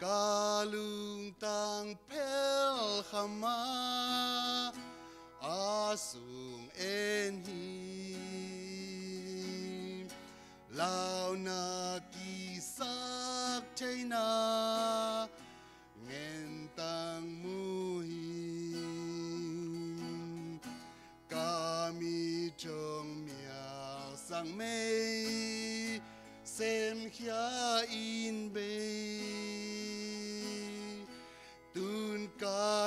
kalung tang pel khama, asung en hi. Lao na ki sak chaina ngen tang mu hi. Kami chong mia sang mei, sem hia in bei.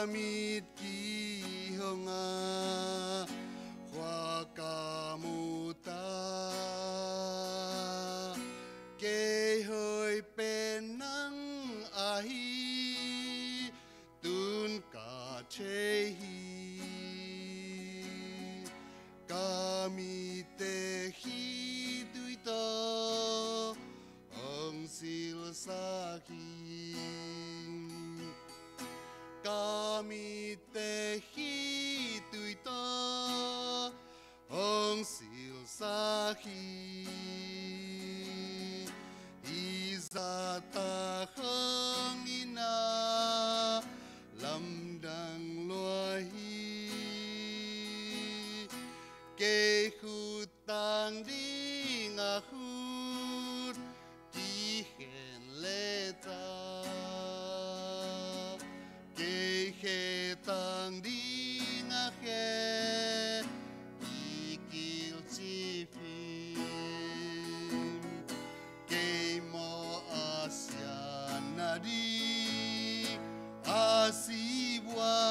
mi ki honga hoa ca mu ta ke hơi bên nắng a hi tun ka che hi ka mi te hi duita, ang sil sa hi Izahi Izata hangina Lam dang luahi Ke hutang di I see what.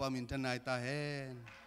Obama International.